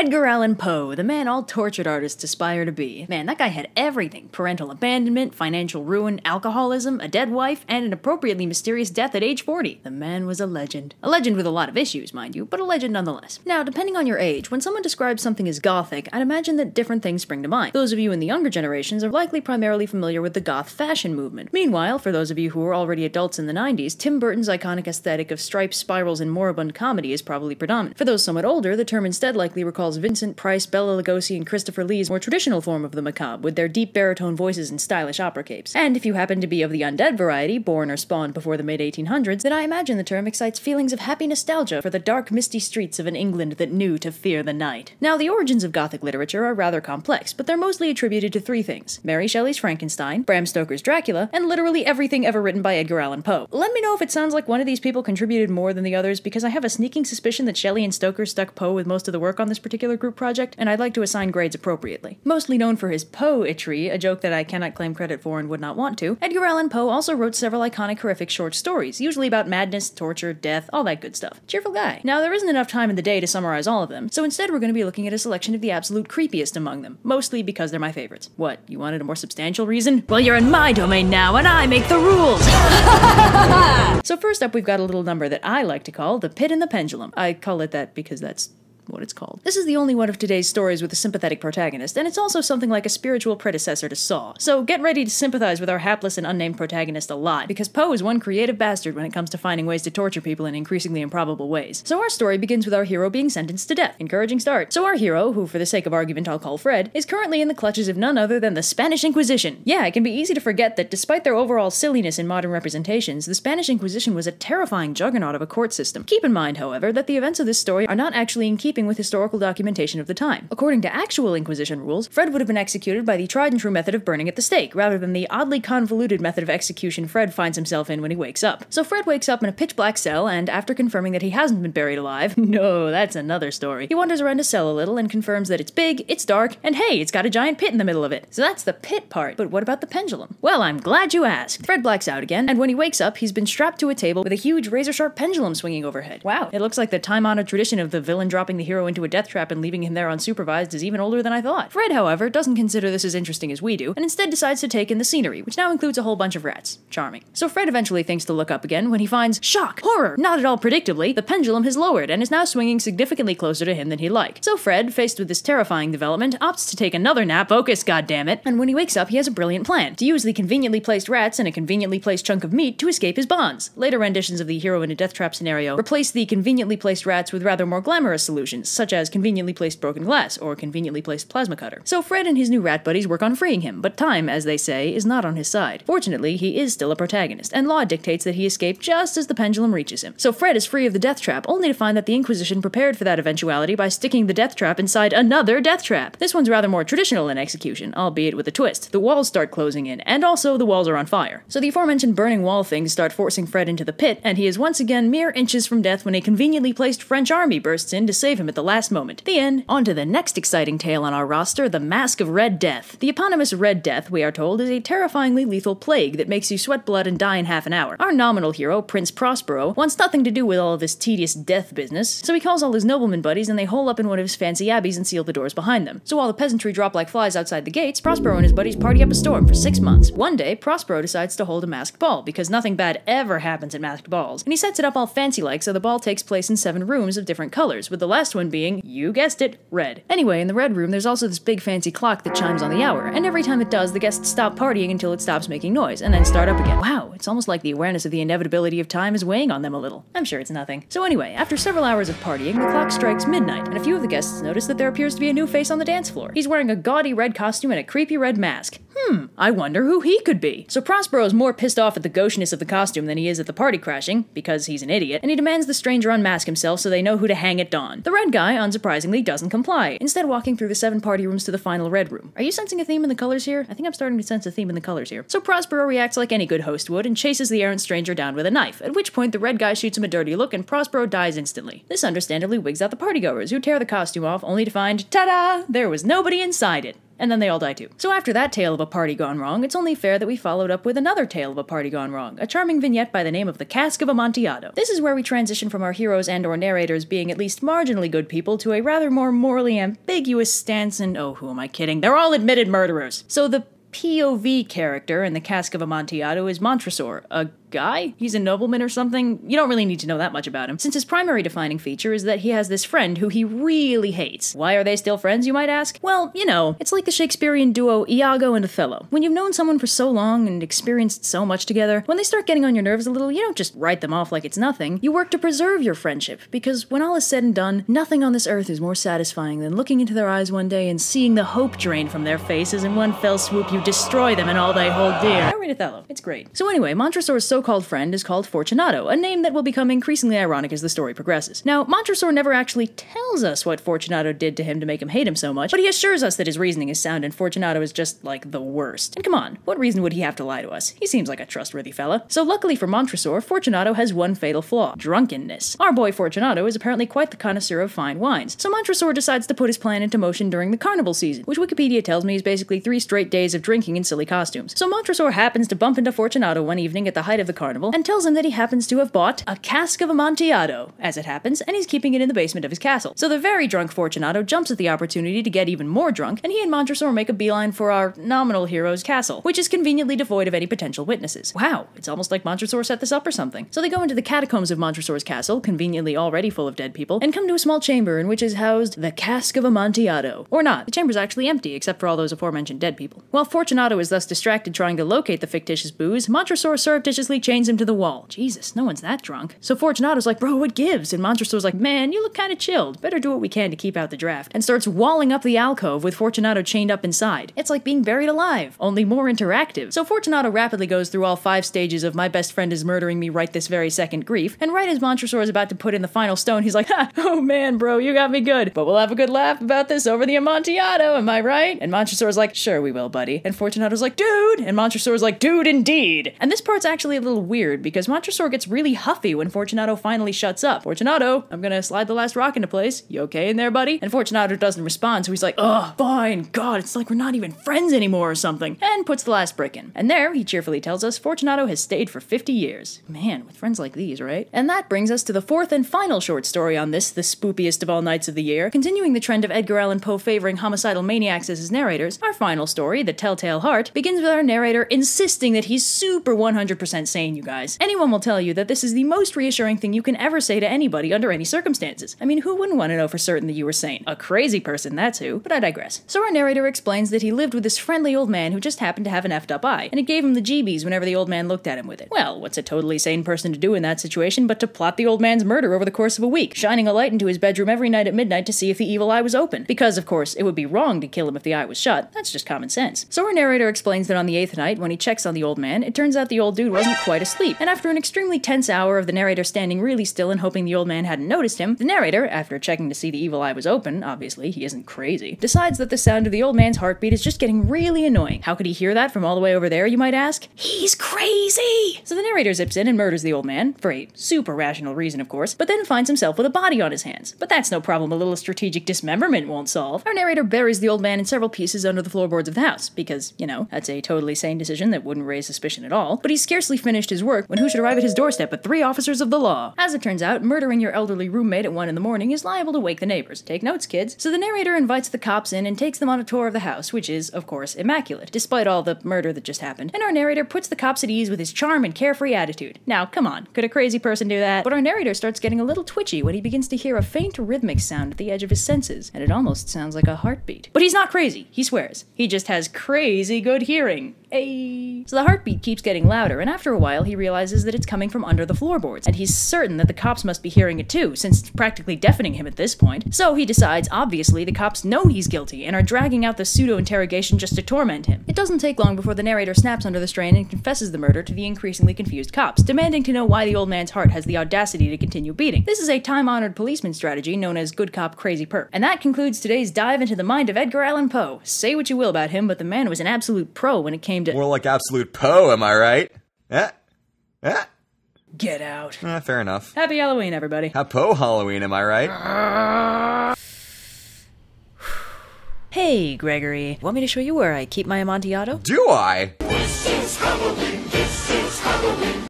Edgar Allan Poe, the man all tortured artists aspire to be. Man, that guy had everything parental abandonment, financial ruin, alcoholism, a dead wife, and an appropriately mysterious death at age 40. The man was a legend. A legend with a lot of issues, mind you, but a legend nonetheless. Now, depending on your age, when someone describes something as gothic, I'd imagine that different things spring to mind. Those of you in the younger generations are likely primarily familiar with the goth fashion movement. Meanwhile, for those of you who were already adults in the 90s, Tim Burton's iconic aesthetic of stripes, spirals, and moribund comedy is probably predominant. For those somewhat older, the term instead likely recalls Vincent Price, Bela Lugosi, and Christopher Lee's more traditional form of the macabre, with their deep baritone voices and stylish opera capes. And if you happen to be of the undead variety, born or spawned before the mid 1800s, then I imagine the term excites feelings of happy nostalgia for the dark, misty streets of an England that knew to fear the night. Now, the origins of Gothic literature are rather complex, but they're mostly attributed to three things Mary Shelley's Frankenstein, Bram Stoker's Dracula, and literally everything ever written by Edgar Allan Poe. Let me know if it sounds like one of these people contributed more than the others, because I have a sneaking suspicion that Shelley and Stoker stuck Poe with most of the work on this particular group project, and I'd like to assign grades appropriately. Mostly known for his poetry, a joke that I cannot claim credit for and would not want to, Edgar Allan Poe also wrote several iconic horrific short stories, usually about madness, torture, death, all that good stuff. Cheerful guy. Now, there isn't enough time in the day to summarize all of them, so instead we're going to be looking at a selection of the absolute creepiest among them, mostly because they're my favorites. What, you wanted a more substantial reason? Well, you're in my domain now, and I make the rules! so first up, we've got a little number that I like to call the Pit and the Pendulum. I call it that because that's what it's called. This is the only one of today's stories with a sympathetic protagonist, and it's also something like a spiritual predecessor to Saw. So get ready to sympathize with our hapless and unnamed protagonist a lot, because Poe is one creative bastard when it comes to finding ways to torture people in increasingly improbable ways. So our story begins with our hero being sentenced to death. Encouraging start. So our hero, who for the sake of argument I'll call Fred, is currently in the clutches of none other than the Spanish Inquisition. Yeah, it can be easy to forget that despite their overall silliness in modern representations, the Spanish Inquisition was a terrifying juggernaut of a court system. Keep in mind, however, that the events of this story are not actually in keeping with historical documentation of the time. According to actual Inquisition rules, Fred would have been executed by the tried and true method of burning at the stake, rather than the oddly convoluted method of execution Fred finds himself in when he wakes up. So Fred wakes up in a pitch black cell, and after confirming that he hasn't been buried alive, no, that's another story, he wanders around his cell a little and confirms that it's big, it's dark, and hey, it's got a giant pit in the middle of it. So that's the pit part. But what about the pendulum? Well, I'm glad you asked. Fred blacks out again, and when he wakes up, he's been strapped to a table with a huge razor sharp pendulum swinging overhead. Wow, it looks like the time honored tradition of the villain dropping the hero into a death trap and leaving him there unsupervised is even older than I thought. Fred, however, doesn't consider this as interesting as we do, and instead decides to take in the scenery, which now includes a whole bunch of rats. Charming. So Fred eventually thinks to look up again when he finds shock, horror. Not at all predictably, the pendulum has lowered and is now swinging significantly closer to him than he'd like. So Fred, faced with this terrifying development, opts to take another nap. Focus, goddammit. And when he wakes up, he has a brilliant plan to use the conveniently placed rats and a conveniently placed chunk of meat to escape his bonds. Later renditions of the hero in a death trap scenario replace the conveniently placed rats with rather more glamorous solutions, such as conveniently placed broken glass or conveniently placed plasma cutter. So Fred and his new rat buddies work on freeing him, but time, as they say, is not on his side. Fortunately, he is still a protagonist, and law dictates that he escape just as the pendulum reaches him. So Fred is free of the death trap, only to find that the Inquisition prepared for that eventuality by sticking the death trap inside another death trap. This one's rather more traditional in execution, albeit with a twist. The walls start closing in, and also the walls are on fire. So the aforementioned burning wall things start forcing Fred into the pit, and he is once again mere inches from death when a conveniently placed French army bursts in to save him at the last moment. The end. On to the next exciting tale on our roster The Mask of Red Death. The eponymous Red Death, we are told, is a terrifyingly lethal plague that makes you sweat blood and die in half an hour. Our nominal hero, Prince Prospero, wants nothing to do with all of this tedious death business, so he calls all his nobleman buddies and they hole up in one of his fancy abbeys and seal the doors behind them. So while the peasantry drop like flies outside the gates, Prospero and his buddies party up a storm for six months. One day, Prospero decides to hold a masked ball because nothing bad ever happens at masked balls, and he sets it up all fancy like so the ball takes place in seven rooms of different colors, with the last one being, you guessed it, red. Anyway, in the red room, there's also this big fancy clock that chimes on the hour, and every time it does, the guests stop partying until it stops making noise, and then start up again. Wow, it's almost like the awareness of the inevitability of time is weighing on them a little. I'm sure it's nothing. So anyway, after several hours of partying, the clock strikes midnight, and a few of the guests notice that there appears to be a new face on the dance floor. He's wearing a gaudy red costume and a creepy red mask. Hmm, I wonder who he could be. So Prospero is more pissed off at the gauchiness of the costume than he is at the party crashing, because he's an idiot, and he demands the stranger unmask himself so they know who to hang at dawn. The red guy, unsurprisingly, doesn't comply, instead walking through the seven party rooms to the final red room. Are you sensing a theme in the colors here? I think I'm starting to sense a theme in the colors here. So Prospero reacts like any good host would and chases the errant stranger down with a knife, at which point the red guy shoots him a dirty look and Prospero dies instantly. This understandably wigs out the partygoers, who tear the costume off only to find, ta-da, there was nobody inside it. And then they all die too. So after that tale of a party gone wrong, it's only fair that we followed up with another tale of a party gone wrong, a charming vignette by the name of The Cask of Amontillado. This is where we transition from our heroes and or narrators being at least marginally good people to a rather more morally ambiguous stance and oh, who am I kidding? They're all admitted murderers. So the POV character in the Cask of Amontillado is Montresor, a guy? He's a nobleman or something? You don't really need to know that much about him, since his primary defining feature is that he has this friend who he really hates. Why are they still friends, you might ask? Well, you know, it's like the Shakespearean duo Iago and Othello. When you've known someone for so long and experienced so much together, when they start getting on your nerves a little, you don't just write them off like it's nothing. You work to preserve your friendship, because when all is said and done, nothing on this earth is more satisfying than looking into their eyes one day and seeing the hope drain from their faces in one fell swoop you destroy them and all they hold dear. Read Othello. It's great. So anyway, Montresor's so so-called friend is called Fortunato, a name that will become increasingly ironic as the story progresses. Now, Montresor never actually tells us what Fortunato did to him to make him hate him so much, but he assures us that his reasoning is sound and Fortunato is just, like, the worst. And come on, what reason would he have to lie to us? He seems like a trustworthy fella. So luckily for Montresor, Fortunato has one fatal flaw, drunkenness. Our boy Fortunato is apparently quite the connoisseur of fine wines, so Montresor decides to put his plan into motion during the carnival season, which Wikipedia tells me is basically three straight days of drinking in silly costumes. So Montresor happens to bump into Fortunato one evening at the height of the carnival and tells him that he happens to have bought a cask of Amontillado, as it happens, and he's keeping it in the basement of his castle. So the very drunk Fortunato jumps at the opportunity to get even more drunk, and he and Montresor make a beeline for our nominal hero's castle, which is conveniently devoid of any potential witnesses. Wow, it's almost like Montresor set this up or something. So they go into the catacombs of Montresor's castle, conveniently already full of dead people, and come to a small chamber in which is housed the cask of Amontillado. Or not, the chamber's actually empty, except for all those aforementioned dead people. While Fortunato is thus distracted trying to locate the fictitious booze, Montresor surreptitiously chains him to the wall. Jesus, no one's that drunk. So Fortunato's like, bro, what gives? And Montresor's like, man, you look kind of chilled. Better do what we can to keep out the draft. And starts walling up the alcove with Fortunato chained up inside. It's like being buried alive, only more interactive. So Fortunato rapidly goes through all five stages of my best friend is murdering me right this very second grief. And right as Montresor is about to put in the final stone, he's like, ha, oh man, bro, you got me good. But we'll have a good laugh about this over the Amontillado, am I right? And Montresor's like, sure we will, buddy. And Fortunato's like, dude. And Montresor's like, dude, indeed. And this part's actually a little weird because Montresor gets really huffy when Fortunato finally shuts up. Fortunato, I'm gonna slide the last rock into place. You okay in there, buddy? And Fortunato doesn't respond, so he's like, ugh, fine. God, it's like we're not even friends anymore or something. And puts the last brick in. And there, he cheerfully tells us Fortunato has stayed for 50 years. Man, with friends like these, right? And that brings us to the fourth and final short story on this, the spoopiest of all nights of the year. Continuing the trend of Edgar Allan Poe favoring homicidal maniacs as his narrators, our final story, The Telltale Heart, begins with our narrator insisting that he's super 100% sane, you guys. Anyone will tell you that this is the most reassuring thing you can ever say to anybody under any circumstances. I mean, who wouldn't want to know for certain that you were sane? A crazy person, that's who. But I digress. So our narrator explains that he lived with this friendly old man who just happened to have an effed up eye, and it gave him the jeebies whenever the old man looked at him with it. Well, what's a totally sane person to do in that situation but to plot the old man's murder over the course of a week, shining a light into his bedroom every night at midnight to see if the evil eye was open? Because, of course, it would be wrong to kill him if the eye was shut. That's just common sense. So our narrator explains that on the eighth night, when he checks on the old man, it turns out the old dude wasn't quite asleep, and after an extremely tense hour of the narrator standing really still and hoping the old man hadn't noticed him, the narrator, after checking to see the evil eye was open, obviously, he isn't crazy, decides that the sound of the old man's heartbeat is just getting really annoying. How could he hear that from all the way over there, you might ask? He's crazy! So the narrator zips in and murders the old man, for a super rational reason, of course, but then finds himself with a body on his hands. But that's no problem a little strategic dismemberment won't solve. Our narrator buries the old man in several pieces under the floorboards of the house, because, you know, that's a totally sane decision that wouldn't raise suspicion at all. But he's scarcely finished his work when who should arrive at his doorstep but three officers of the law. As it turns out, murdering your elderly roommate at one in the morning is liable to wake the neighbors. Take notes, kids. So the narrator invites the cops in and takes them on a tour of the house, which is, of course, immaculate, despite all the murder that just happened. And our narrator puts the cops at ease with his charm and carefree attitude. Now, come on, could a crazy person do that? But our narrator starts getting a little twitchy when he begins to hear a faint rhythmic sound at the edge of his senses, and it almost sounds like a heartbeat. But he's not crazy, he swears. He just has crazy good hearing. So the heartbeat keeps getting louder, and after a while, he realizes that it's coming from under the floorboards, and he's certain that the cops must be hearing it too, since it's practically deafening him at this point. So he decides, obviously, the cops know he's guilty and are dragging out the pseudo interrogation just to torment him. It doesn't take long before the narrator snaps under the strain and confesses the murder to the increasingly confused cops, demanding to know why the old man's heart has the audacity to continue beating. This is a time honored policeman strategy known as good cop, crazy perp. And that concludes today's dive into the mind of Edgar Allan Poe. Say what you will about him, but the man was an absolute pro when it came to. More like absolute Poe, am I right? Eh? Eh? Get out. Eh, fair enough. Happy Halloween, everybody. Hapo Halloween, am I right? Hey Hey, Gregory. Want me to show you where I keep my Amontillado? Do I? This is Halloween. This is Halloween.